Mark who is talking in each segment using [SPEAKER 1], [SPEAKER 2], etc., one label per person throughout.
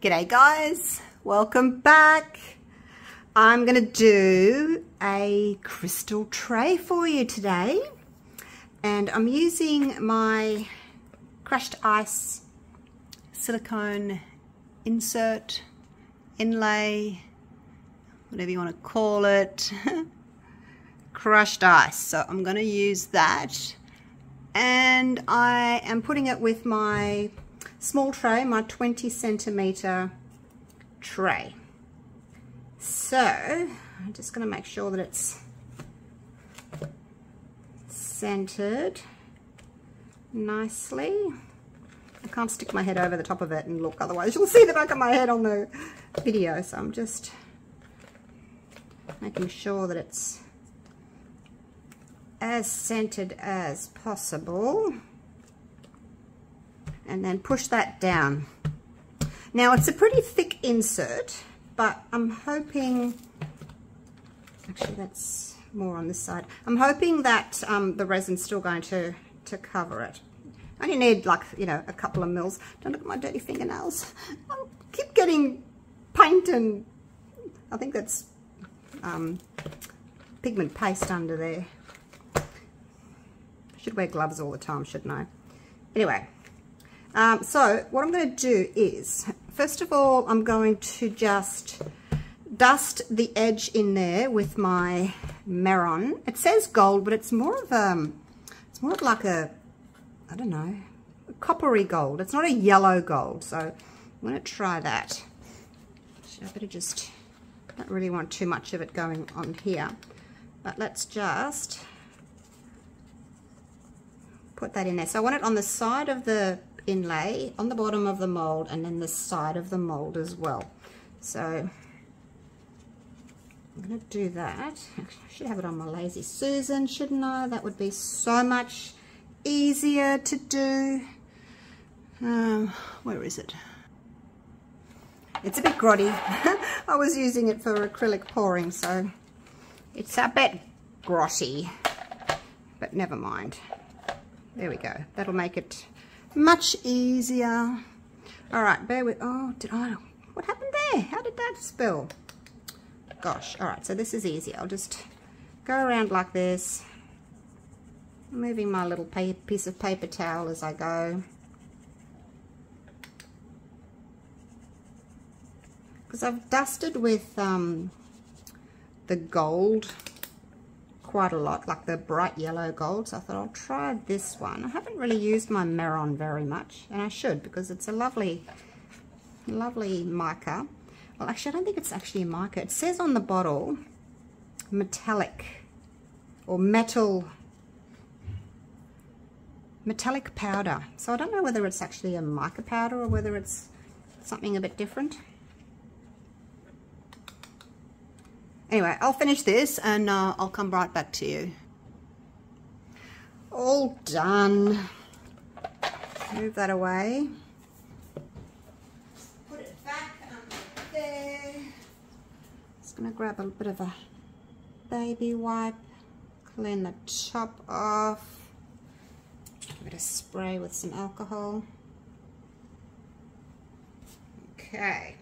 [SPEAKER 1] G'day guys, welcome back. I'm to do a crystal tray for you today and I'm using my crushed ice silicone insert, inlay, whatever you want to call it, crushed ice. So I'm to use that and I am putting it with my small tray, my 20 centimeter tray. So I'm just going to make sure that it's centered nicely. I can't stick my head over the top of it and look, otherwise you'll see the back of my head on the video. So I'm just making sure that it's as centered as possible and then push that down. Now it's a pretty thick insert, but I'm hoping, actually that's more on this side. I'm hoping that um, the resin's still going to, to cover it. I only need like, you know, a couple of mils. Don't look at my dirty fingernails. I keep getting paint and I think that's um, pigment paste under there. Should wear gloves all the time, shouldn't I? Anyway, um, so what I'm going to do is, first of all, I'm going to just dust the edge in there with my Mehron. It says gold, but it's more of a, um, it's more of like a, I don't know, coppery gold. It's not a yellow gold, so I'm going to try that. I better just, don't really want too much of it going on here, but let's just put that in there. So I want it on the side of the inlay on the bottom of the mold and then the side of the mold as well. So I'm going to do that. I should have it on my Lazy Susan, shouldn't I? That would be so much easier to do. Um, where is it? It's a bit grotty. I was using it for acrylic pouring, so it's a bit grotty. But never mind. There we go. That'll make it much easier. All right, bear with, oh, did I, what happened there? How did that spill? Gosh, all right, so this is easy. I'll just go around like this, moving my little piece of paper towel as I go. Because I've dusted with um, the gold quite a lot, like the bright yellow gold. So I thought I'll try this one. I haven't really used my Mehron very much, and I should because it's a lovely, lovely mica. Well, actually, I don't think it's actually a mica. It says on the bottle, metallic or metal, metallic powder. So I don't know whether it's actually a mica powder or whether it's something a bit different. Anyway, I'll finish this and uh, I'll come right back to you. All done. Move that away. Put it back under there. Just to grab a bit of a baby wipe. Clean the top off. Give it a spray with some alcohol. Okay.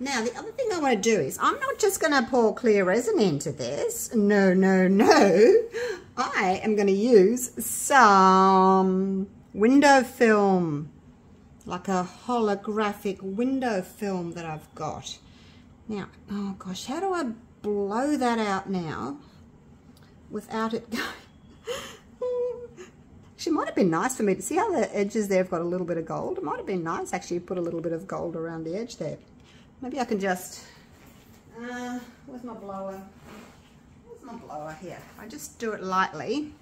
[SPEAKER 1] Now, the other thing I want to do is, I'm not just going to pour clear resin into this. No, no, no. I am going to use some window film, like a holographic window film that I've got. Now, oh gosh, how do I blow that out now without it going? Actually, might have been nice for me to see how the edges there have got a little bit of gold. It might have been nice actually put a little bit of gold around the edge there. Maybe I can just, uh, where's my blower? Where's my blower here? I just do it lightly.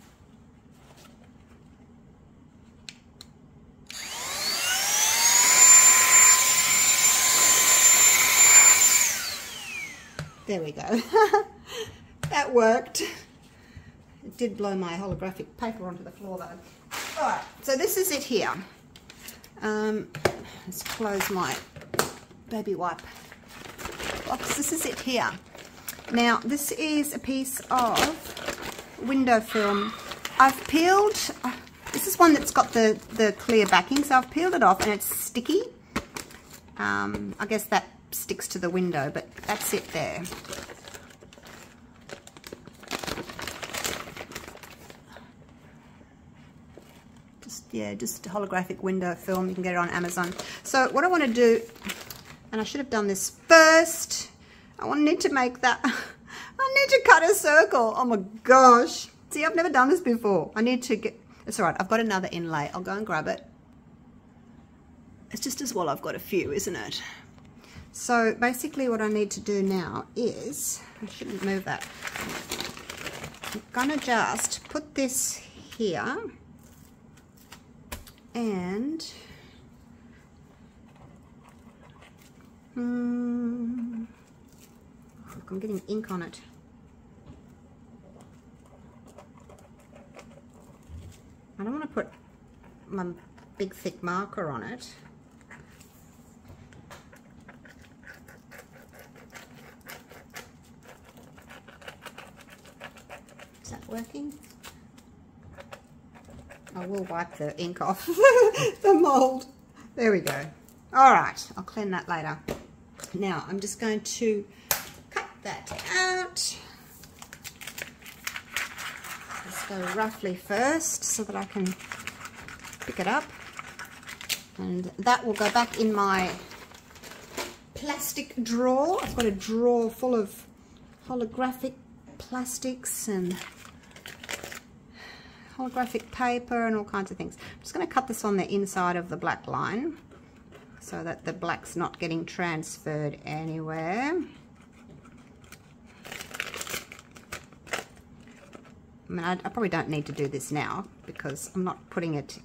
[SPEAKER 1] There we go. that worked. It did blow my holographic paper onto the floor though. Alright, so this is it here. Um, let's close my baby wipe box. This is it here. Now, this is a piece of window film. I've peeled, uh, this is one that's got the, the clear backing, so I've peeled it off and it's sticky. Um, I guess that sticks to the window, but that's it there. Just, yeah, just holographic window film. You can get it on Amazon. So what I want to do, and I should have done this first, I need to make that, I need to cut a circle. Oh my gosh. See, I've never done this before. I need to get, it's all right. I've got another inlay. I'll go and grab it. It's just as well I've got a few, isn't it? So basically what I need to do now is, I shouldn't move that. I'm gonna just put this here and hmm, I'm getting ink on it. I don't want to put my big thick marker on it. Is that working? I will wipe the ink off the mold. There we go. All right, I'll clean that later. Now I'm just going to cut that out Let's go roughly first so that I can pick it up and that will go back in my plastic drawer. I've got a drawer full of holographic plastics and holographic paper and all kinds of things. I'm just going to cut this on the inside of the black line so that the black's not getting transferred anywhere. I mean, I, I probably don't need to do this now because I'm not putting it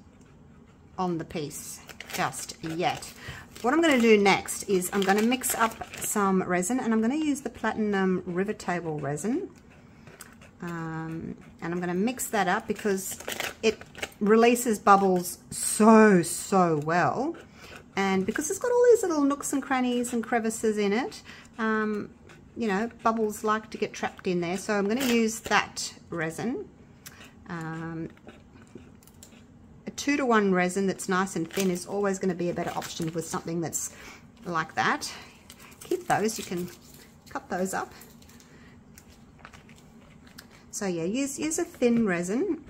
[SPEAKER 1] on the piece just yet. What I'm going to do next is I'm going to mix up some resin and I'm going to use the Platinum River Table resin. Um, and I'm going to mix that up because it releases bubbles so, so well. And because it's got all these little nooks and crannies and crevices in it, um, you know, bubbles like to get trapped in there. So I'm going to use that resin. Um, a two to one resin that's nice and thin is always going to be a better option with something that's like that. Keep those, you can cut those up. So yeah, use, use a thin resin.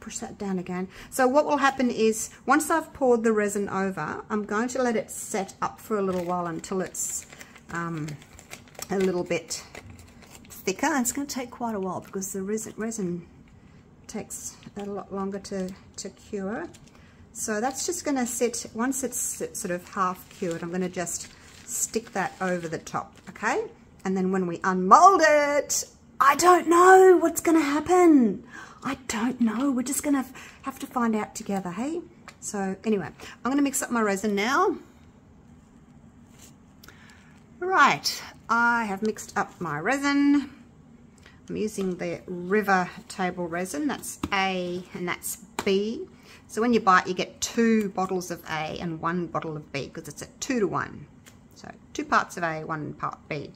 [SPEAKER 1] Push that down again. So what will happen is, once I've poured the resin over, I'm going to let it set up for a little while until it's um, a little bit thicker. It's going to take quite a while because the resin, resin takes a lot longer to, to cure. So that's just going to sit, once it's sort of half cured, I'm going to just stick that over the top, okay? And then when we unmold it, I don't know what's going to happen. I don't know. We're just going to have to find out together, hey? So anyway, I'm going to mix up my resin now. Right, I have mixed up my resin. I'm using the River Table Resin. That's A and that's B. So when you buy it, you get two bottles of A and one bottle of B because it's a two to one. So two parts of A, one part B.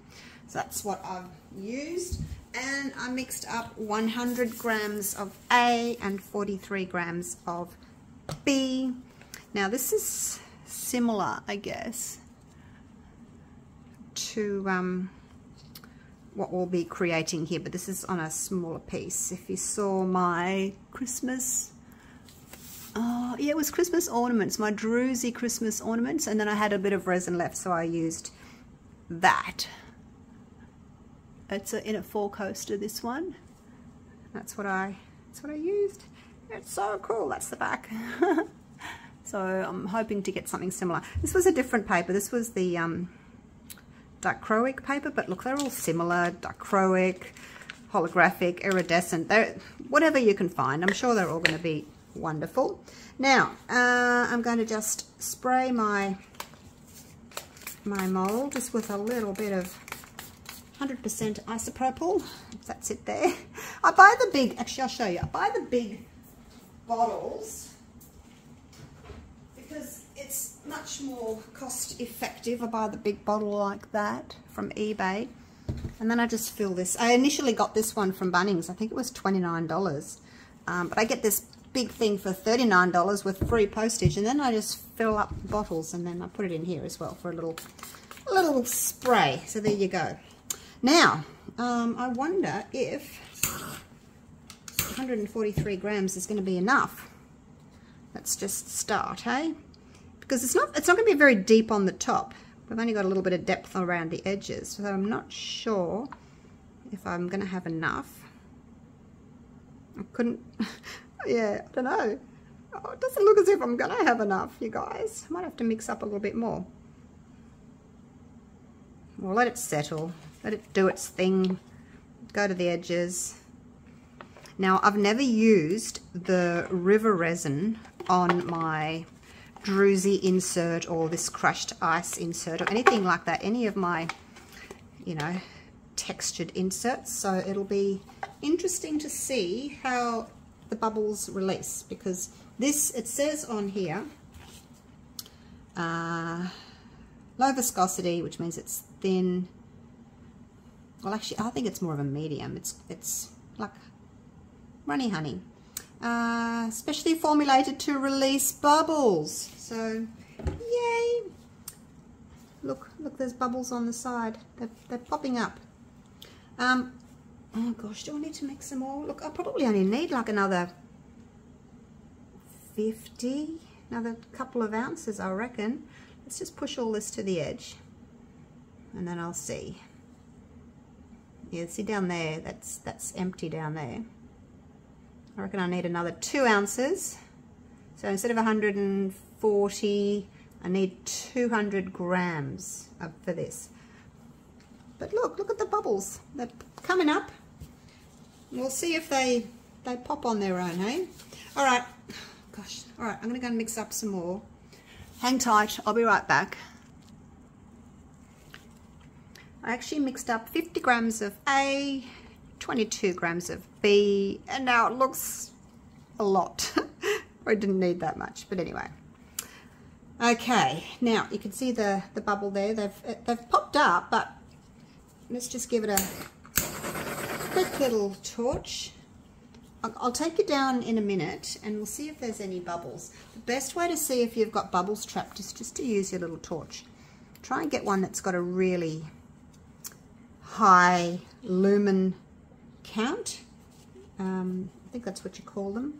[SPEAKER 1] So that's what I've used. And I mixed up 100 grams of A and 43 grams of B. Now this is similar, I guess, to um, what we'll be creating here, but this is on a smaller piece. If you saw my Christmas, oh yeah, it was Christmas ornaments, my Druzy Christmas ornaments, and then I had a bit of resin left, so I used that. It's a, in a four coaster, this one. That's what I, that's what I used. It's so cool, that's the back. so I'm hoping to get something similar. This was a different paper. This was the, um, dichroic paper, but look, they're all similar, dichroic, holographic, iridescent, they're, whatever you can find. I'm sure they're all going to be wonderful. Now, uh, I'm going to just spray my, my mold just with a little bit of 100% isopropyl. That's it there. I buy the big, actually I'll show you, I buy the big bottles because it's much more cost effective. I buy the big bottle like that from eBay. And then I just fill this. I initially got this one from Bunnings. I think it was $29. Um, but I get this big thing for $39 with free postage. And then I just fill up bottles and then I put it in here as well for a little, a little spray. So there you go. Now, um, I wonder if 143 grams is going to be enough. Let's just start, hey? Because it's not, it's not going to be very deep on the top. We've only got a little bit of depth around the edges, so I'm not sure if I'm going to have enough. I couldn't, yeah, I don't know. Oh, it doesn't look as if I'm going to have enough, you guys. I might have to mix up a little bit more. We'll let it settle. Let it do its thing. Go to the edges. Now, I've never used the river resin on my druzy insert or this crushed ice insert or anything like that. Any of my, you know, textured inserts. So it'll be interesting to see how the bubbles release because this, it says on here, uh, low viscosity, which means it's thin. Well, actually, I think it's more of a medium. It's, it's like runny honey. Uh, specially formulated to release bubbles. So, yay! Look, look, there's bubbles on the side. They're, they're popping up. Um, oh gosh, do I need to mix some more? Look, I probably only need like another 50, another couple of ounces, I reckon. Let's just push all this to the edge and then I'll see. Yeah, see down there, that's, that's empty down there. I reckon I need another two ounces. So instead of 140, I need 200 grams for this. But look, look at the bubbles. They're coming up. We'll see if they, they pop on their own, hey? All right, gosh. All right, I'm gonna go and mix up some more. Hang tight, I'll be right back. I actually mixed up 50 grams of A, 22 grams of B, and now it looks a lot. I didn't need that much, but anyway. Okay, now you can see the, the bubble there. They've, they've popped up, but let's just give it a quick little torch. I'll, I'll take it down in a minute and we'll see if there's any bubbles. The best way to see if you've got bubbles trapped is just to use your little torch. Try and get one that's got a really high lumen count. Um, I think that's what you call them.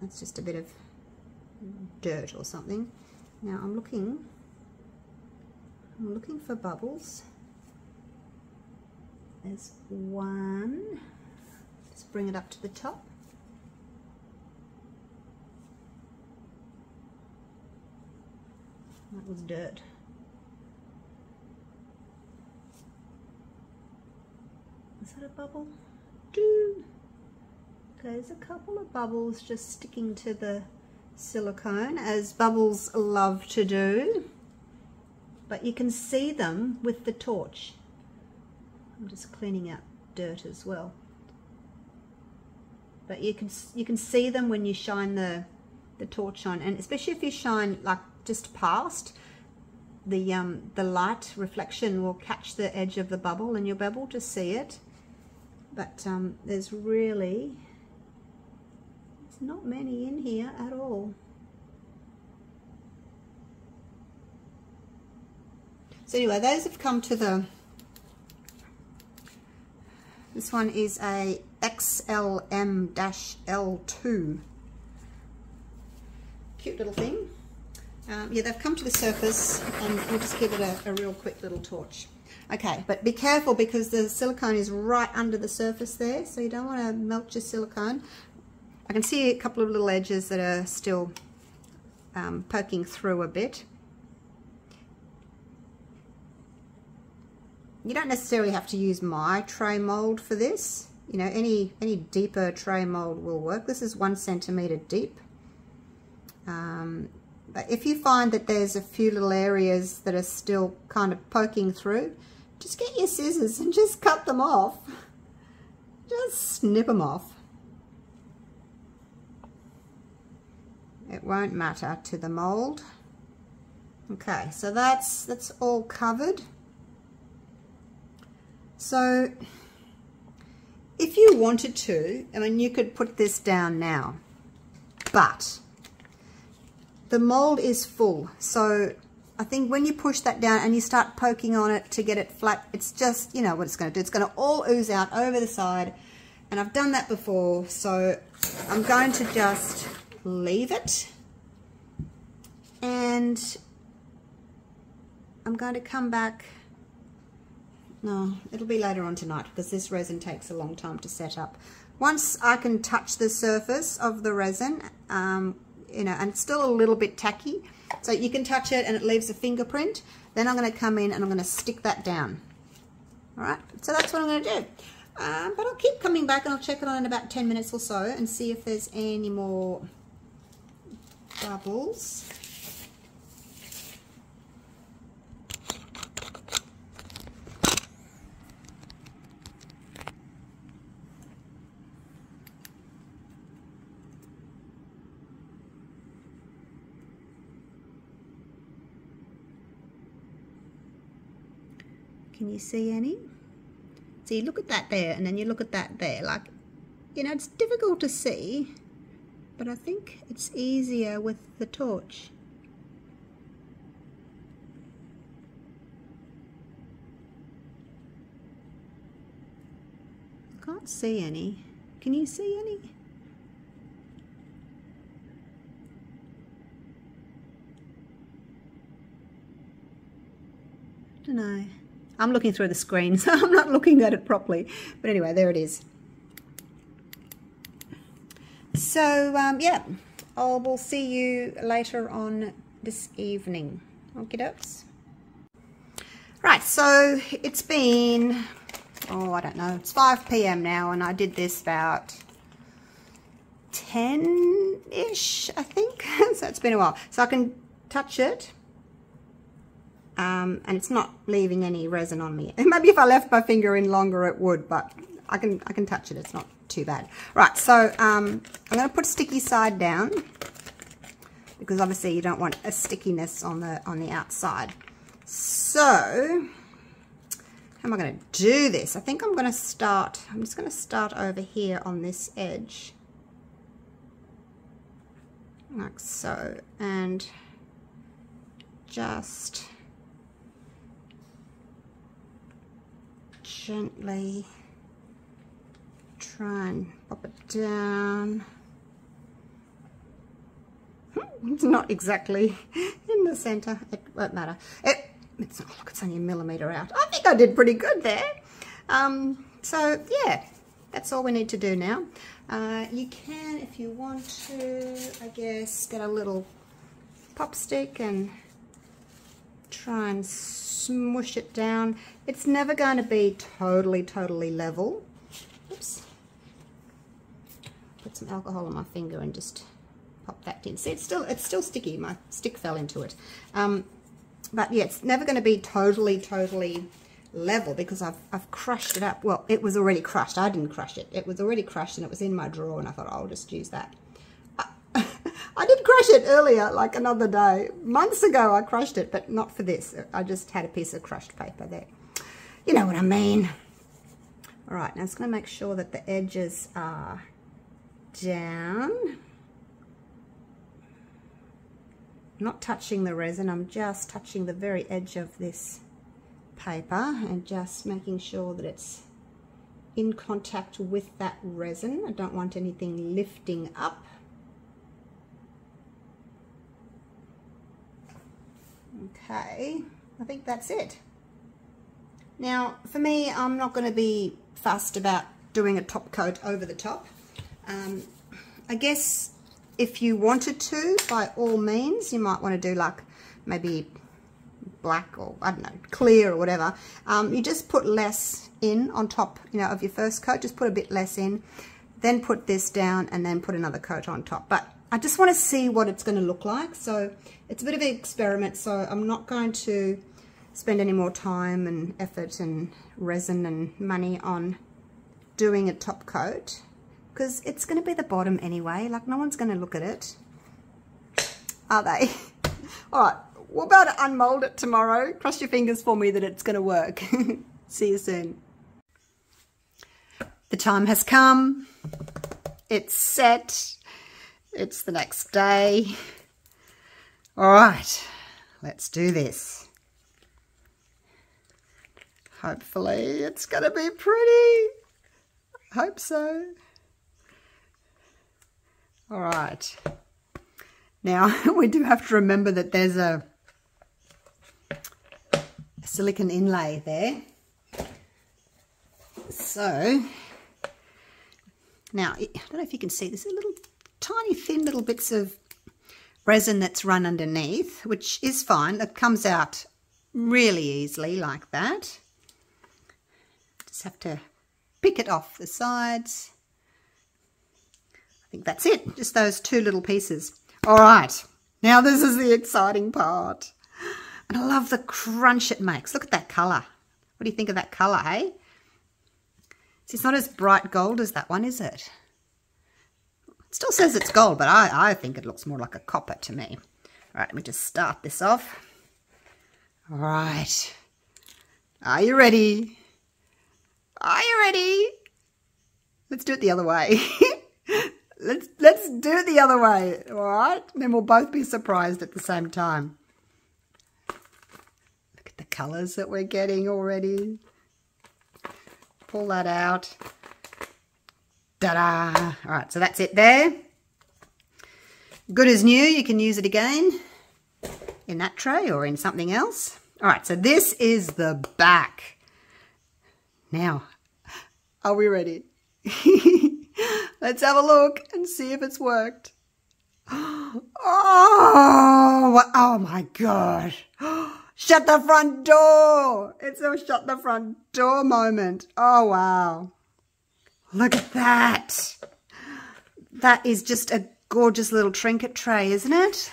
[SPEAKER 1] That's just a bit of dirt or something. Now I'm looking, I'm looking for bubbles. There's one. Let's bring it up to the top. That was dirt. Is that a bubble? Do. There's a couple of bubbles just sticking to the silicone, as bubbles love to do. But you can see them with the torch. I'm just cleaning out dirt as well. But you can you can see them when you shine the the torch on, and especially if you shine like just past, the um, the light reflection will catch the edge of the bubble, and you'll be able to see it. But um, there's really there's not many in here at all. So anyway, those have come to the this one is a XLM-L2. Cute little thing. Um, yeah, they've come to the surface and we'll just give it a, a real quick little torch. Okay, but be careful because the silicone is right under the surface there, so you don't want to melt your silicone. I can see a couple of little edges that are still um, poking through a bit. You don't necessarily have to use my tray mold for this. You know, any, any deeper tray mold will work. This is one centimeter deep. Um, but if you find that there's a few little areas that are still kind of poking through, just get your scissors and just cut them off. Just snip them off. It won't matter to the mold. Okay, so that's that's all covered. So if you wanted to, I mean, you could put this down now, but the mold is full. So I think when you push that down and you start poking on it to get it flat, it's just, you know what it's going to do. It's going to all ooze out over the side. And I've done that before, so I'm going to just leave it. And I'm going to come back. No, it'll be later on tonight because this resin takes a long time to set up. Once I can touch the surface of the resin, um, you know, and it's still a little bit tacky, so you can touch it and it leaves a fingerprint. Then I'm going to come in and I'm going to stick that down. All right, so that's what I'm going to do. Um, but I'll keep coming back and I'll check it on in about 10 minutes or so and see if there's any more bubbles. Can you see any? See, look at that there, and then you look at that there. Like, you know, it's difficult to see, but I think it's easier with the torch. Can't see any. Can you see any? Don't know. I'm looking through the screen, so I'm not looking at it properly. But anyway, there it is. So, um, yeah, I will see you later on this evening. Okie dokes. Right, so it's been, oh, I don't know, it's 5 p.m. now, and I did this about 10-ish, I think. so it's been a while. So I can touch it um, and it's not leaving any resin on me. Maybe if I left my finger in longer it would, but I can I can touch it. It's not too bad. Right, so um, I'm going to put sticky side down because obviously you don't want a stickiness on the on the outside. So how am I going to do this? I think I'm going to start. I'm just going to start over here on this edge, like so, and just gently try and pop it down. It's not exactly in the center. It won't matter. It, it's look, it's only a millimeter out. I think I did pretty good there. Um, so yeah, that's all we need to do now. Uh, you can, if you want to, I guess, get a little pop stick and try and smush it down. It's never going to be totally, totally level. Oops. Put some alcohol on my finger and just pop that in. See, it's still, it's still sticky. My stick fell into it. Um, but yeah, it's never going to be totally, totally level because I've, I've crushed it up. Well, it was already crushed. I didn't crush it. It was already crushed and it was in my drawer and I thought, I'll just use that. I did crush it earlier, like another day. Months ago I crushed it, but not for this. I just had a piece of crushed paper there. You know what I mean. All right, now I'm going to make sure that the edges are down. not touching the resin, I'm just touching the very edge of this paper and just making sure that it's in contact with that resin. I don't want anything lifting up. Okay, I think that's it. Now, for me, I'm not going to be fussed about doing a top coat over the top. Um, I guess if you wanted to, by all means, you might want to do like maybe black or, I don't know, clear or whatever. Um, you just put less in on top, you know, of your first coat. Just put a bit less in. Then put this down and then put another coat on top. But I just want to see what it's going to look like. So it's a bit of an experiment. So I'm not going to spend any more time and effort and resin and money on doing a top coat because it's going to be the bottom anyway. Like no one's going to look at it. Are they? All right. We're about to unmold it tomorrow. Cross your fingers for me that it's going to work. See you soon. The time has come. It's set. It's the next day. All right, let's do this. Hopefully it's going to be pretty. Hope so. All right. Now, we do have to remember that there's a, silicon inlay there. So, now, I don't know if you can see, there's a little tiny thin little bits of resin that's run underneath, which is fine. It comes out really easily like that. Just have to pick it off the sides. I think that's it, just those two little pieces. All right, now this is the exciting part. And I love the crunch it makes. Look at that colour. What do you think of that colour, hey? See, it's not as bright gold as that one, is it? Still says it's gold, but I, I think it looks more like a copper to me. All right, let me just start this off. All right. Are you ready? Are you ready? Let's do it the other way. let's let's do it the other way, all right? Then we'll both be surprised at the same time. Look at the colours that we're getting already. Pull that out. Ta-da! All right, so that's it there. Good as new, you can use it again in that tray or in something else. All right, so this is the back. Now, are we ready? Let's have a look and see if it's worked. Oh, oh my God. Shut the front door. It's a shut the front door moment. Oh, wow. Look at that. That is just a gorgeous little trinket tray, isn't it?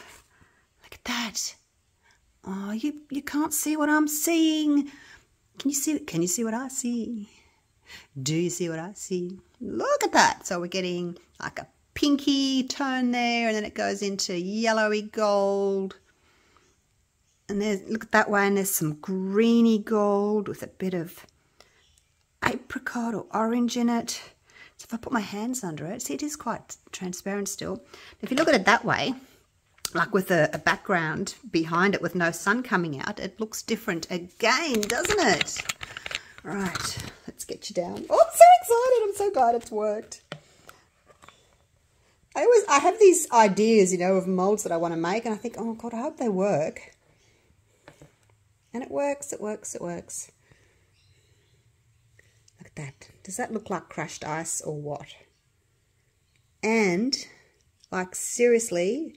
[SPEAKER 1] Look at that. Oh, you, you can't see what I'm seeing. Can you see can you see what I see? Do you see what I see? Look at that. So we're getting like a pinky tone there and then it goes into yellowy gold and there's look at that way and there's some greeny gold with a bit of apricot or orange in it. So if I put my hands under it see it is quite transparent still. If you look at it that way like with a, a background behind it with no sun coming out it looks different again doesn't it? Right let's get you down. Oh I'm so excited. I'm so glad it's worked. I always I have these ideas, you know, of molds that I want to make, and I think, oh God, I hope they work. And it works, it works, it works. At that. Does that look like crushed ice or what? And, like, seriously,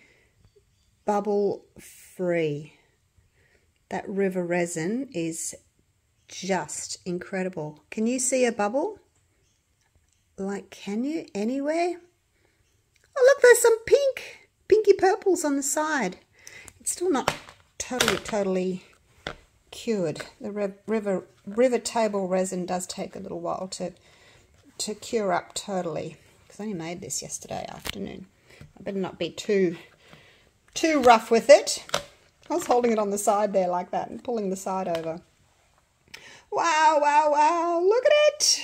[SPEAKER 1] bubble free. That river resin is just incredible. Can you see a bubble? Like, can you anywhere? Oh, look, there's some pink, pinky purples on the side. It's still not totally, totally cured. The river river table resin does take a little while to to cure up totally. Because I only made this yesterday afternoon. I better not be too too rough with it. I was holding it on the side there like that and pulling the side over. Wow, wow, wow, look at it.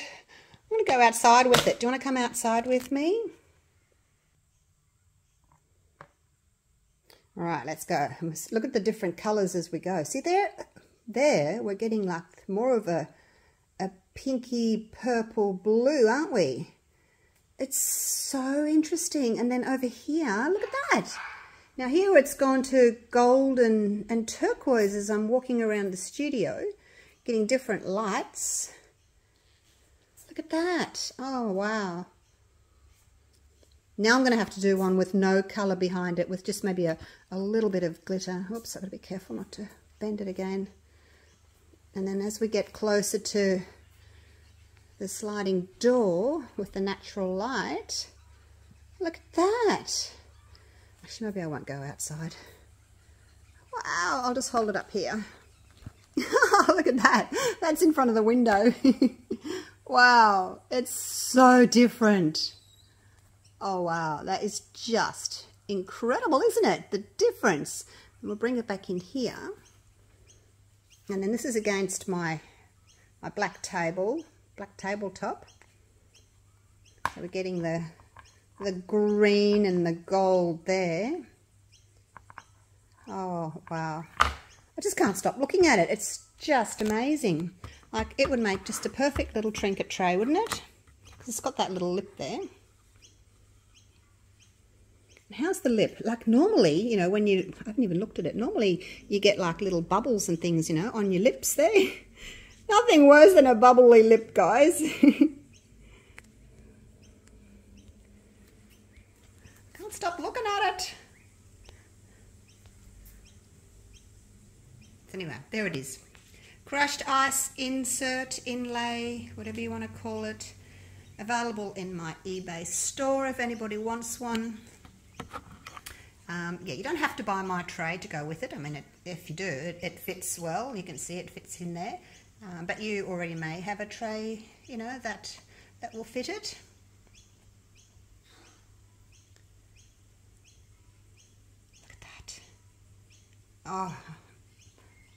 [SPEAKER 1] I'm going to go outside with it. Do you want to come outside with me? All right, let's go. Look at the different colours as we go. See there? There we're getting like more of a, a pinky purple blue, aren't we? It's so interesting. And then over here, look at that. Now here it's gone to gold and, and turquoise as I'm walking around the studio, getting different lights. Look at that. Oh, wow. Now I'm going to have to do one with no colour behind it, with just maybe a, a little bit of glitter. Oops, I've got to be careful not to bend it again. And then as we get closer to the sliding door with the natural light, look at that. Actually, maybe I won't go outside. Wow, I'll just hold it up here. look at that. That's in front of the window. wow, it's so different. Oh, wow, that is just incredible, isn't it? The difference. And we'll bring it back in here. And then this is against my, my black table, black tabletop. So we're getting the, the green and the gold there. Oh, wow. I just can't stop looking at it. It's just amazing. Like, it would make just a perfect little trinket tray, wouldn't it? Because it's got that little lip there. How's the lip? Like normally, you know, when you, I haven't even looked at it, normally you get like little bubbles and things, you know, on your lips there. Nothing worse than a bubbly lip, guys. Can't stop looking at it. anyway, there it is. Crushed ice insert, inlay, whatever you want to call it. Available in my eBay store if anybody wants one. Um, yeah, you don't have to buy my tray to go with it. I mean, it, if you do, it, it, fits well. You can see it fits in there. Um, but you already may have a tray, you know, that, that will fit it. Look at that. Oh,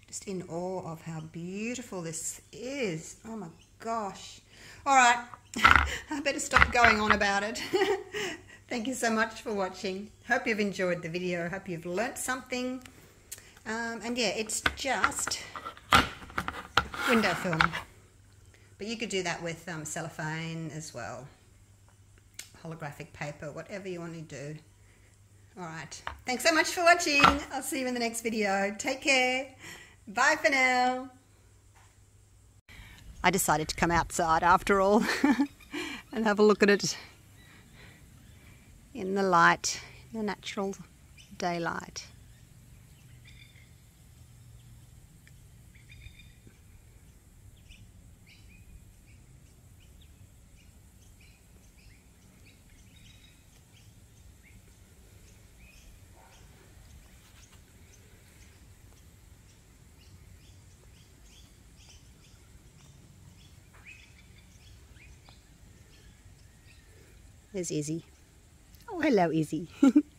[SPEAKER 1] just in awe of how beautiful this is. Oh my gosh. All right, I better stop going on about it. Thank you so much for watching. Hope you've enjoyed the video. Hope you've learnt something. Um, and yeah, it's just window film. But you could do that with um, cellophane as well. Holographic paper, whatever you want to do. Alright, thanks so much for watching. I'll see you in the next video. Take care. Bye for now. I decided to come outside after all and have a look at it in the light, the natural daylight. There's Izzy. Hello, Izzy.